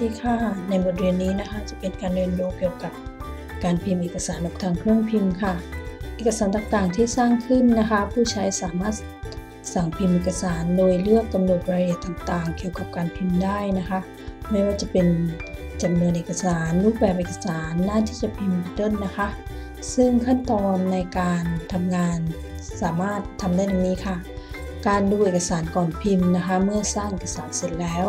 วัสดีค่ะ ในบทเรียนนี้นะคะจะเป็นการเรียนรู้เกี่ยวกับการพิมพ์เอกสารออกทางเครื่องพิมพ์ค่ะ เอกสารต่างๆที่สร้างขึ้นนะคะ ผู้ใช้สามารถสั่งพิมพ์เอกสารโดยเลือกกำหนดรายละเอียดต่างๆ เกี่ยวกับการพิมพ์ได้นะคะ ไม่ว่าจะเป็นจำนวนเอกสาร รูปแบบเอกสารหน้าที่จะพิมพ์เป็นต้นนะคะ ซึ่งขั้นตอนในการทำงานสามารถทำได้ดังนี้ค่ะ การดูเอกสารก่อนพิมพ์นะคะ เมื่อสร้างเอกสารเสร็จแล้ว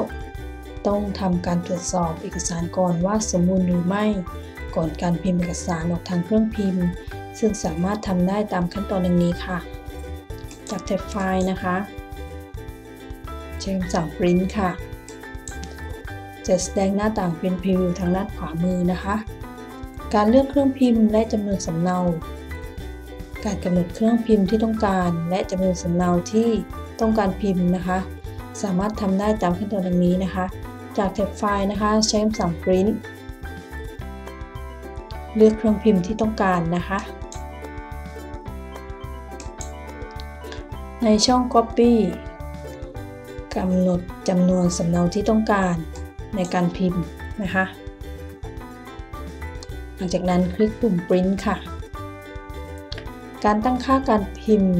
ต้องทำการตรวจสอบเอกสารก่อนว่าสมบูรณ์หรือไม่ ก่อนการพิมพ์เอกสารออกทางเครื่องพิมพ์ ซึ่งสามารถทำได้ตามขั้นตอนดังนี้ค่ะ จากแท็บไฟล์นะคะใช้คำสั่ง print ค่ะ จะแสดงหน้าต่างเป็นพรีวิวทางด้านขวามือนะคะ การเลือกเครื่องพิมพ์และจำนวนสำเนาการกำหนดเครื่องพิมพ์ที่ต้องการ และจำนวนสำเนาที่ต้องการพิมพ์นะคะ สามารถทำได้ตามขั้นตอนดังนี้นะคะ จากแท็บไฟล์นะคะ ใช้คำสั่ง print เลือกเครื่องพิมพ์ที่ต้องการนะคะ ในช่อง copy กำหนดจำนวนสำเนาที่ต้องการในการพิมพ์นะคะ หลังจากนั้นคลิกปุ่ม print ค่ะ การตั้งค่าการพิมพ์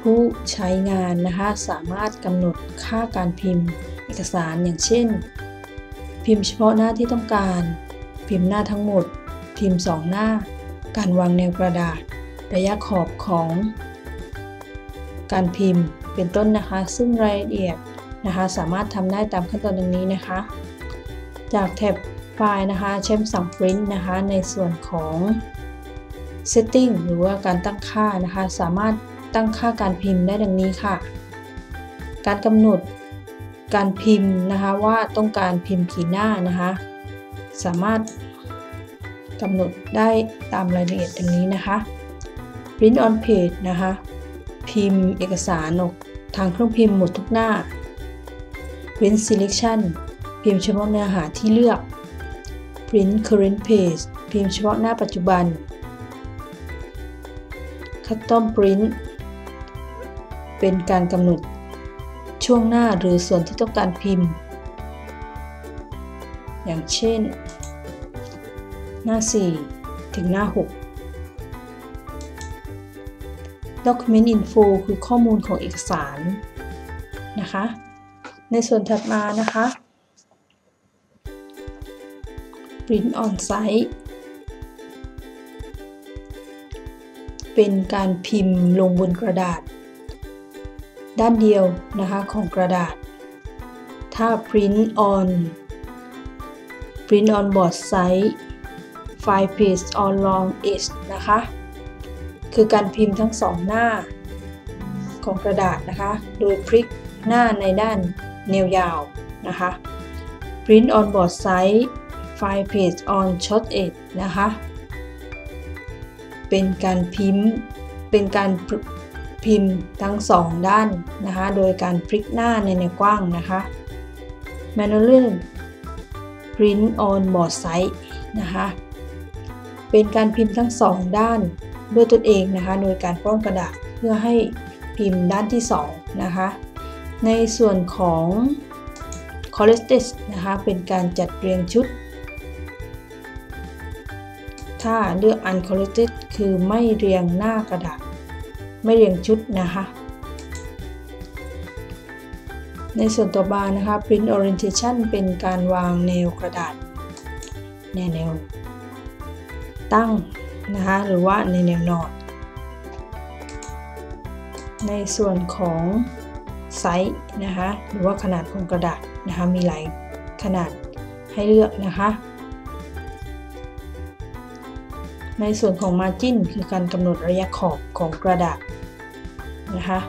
ผู้ใช้งานนะคะ สามารถกำหนดค่าการพิมพ์ เอกสารอย่างเช่น พิมพ์เฉพาะหน้าที่ต้องการ พิมพ์หน้าทั้งหมด พิมพ์ 2 หน้า การวางแนวกระดาษ ระยะขอบของ การพิมพ์เป็นต้นนะคะ ซึ่งรายละเอียดนะคะสามารถทำได้ตามขั้นตอนดังนี้นะคะ จากแท็บไฟล์นะคะใช้สั่ง print นะคะในส่วนของ setting หรือว่าการตั้งค่านะคะ สามารถตั้งค่าการพิมพ์ได้ดังนี้ค่ะ การกำหนด การพิมพ์นะคะว่าต้องการพิมพ์กี่หน้านะคะสามารถกำหนดได้ตามรายละเอียดดังนี้นะคะ print on page นะคะ พิมพ์เอกสารออกทางเครื่องพิมพ์หมดทุกหน้า print selection พิมพ์เฉพาะเนื้อหาที่เลือก print current page พิมพ์เฉพาะหน้าปัจจุบัน custom print เป็นการกำหนด ช่วงหน้าหรือส่วนที่ต้องการพิมพ์ อย่างเช่น หน้า 4 ถึงหน้า 6 Document Info คือข้อมูลของเอกสารนะคะ ในส่วนถัดมานะคะ Print on Site เป็นการพิมพ์ลงบนกระดาษ ด้านเดียวนะคะของกระดาษ ถ้า print on print on board side five page on long edge นะคะ คือการพิมพ์ทั้งสองหน้าของกระดาษนะคะ โดยพลิกหน้าในด้านแนวยาวนะคะ print on board side five page on short edge นะคะ เป็นการพิมพ์ เป็นการ พิมพ์ทั้งสองด้านนะคะ โดยการพลิกหน้าในแนวกว้างนะคะ manual print on board side นะคะ เป็นการพิมพ์ทั้งสองด้านด้วยตนเองนะคะ โดยการป้อนกระดาษเพื่อให้พิมพ์ด้านที่ 2 นะคะ ในส่วนของ collected นะคะ เป็นการจัดเรียงชุด ถ้าเลือก uncollected คือไม่เรียงหน้ากระดาษ ไม่เรียงชุดนะคะ ในส่วนต่อมานะคะ print orientation เป็นการวางแนวกระดาษในแนวตั้งนะคะหรือว่าในแนวนอนในส่วนของไซส์นะคะหรือว่าขนาดของกระดาษนะคะมีหลายขนาดให้เลือกนะคะ ในส่วนของ margin คือการกำหนดระยะขอบของกระดาษนะคะ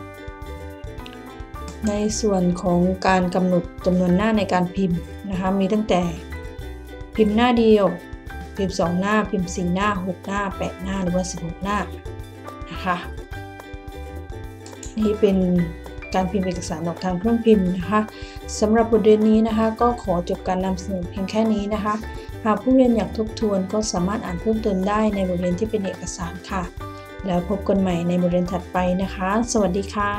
ในส่วนของการกำหนดจำนวนหน้าในการพิมพ์นะคะ มีตั้งแต่พิมพ์หน้าเดียว พิมพ์ 2 หน้า พิมพ์ 4 หน้า 6 หน้า 8 หน้า หรือว่า 16 หน้านะคะ นี่เป็นการพิมพ์เอกสารออกทางเครื่องพิมพ์นะคะสำหรับบทเรียนนี้นะคะ ก็ขอจบการนำเสนอเพียงแค่นี้นะคะ หากผู้เรียนอยากทบทวนก็สามารถอ่านเพิ่มเติมได้ในบทเรียนที่เป็นเอกสารค่ะ แล้วพบกันใหม่ในบทเรียนถัดไปนะคะ สวัสดีค่ะ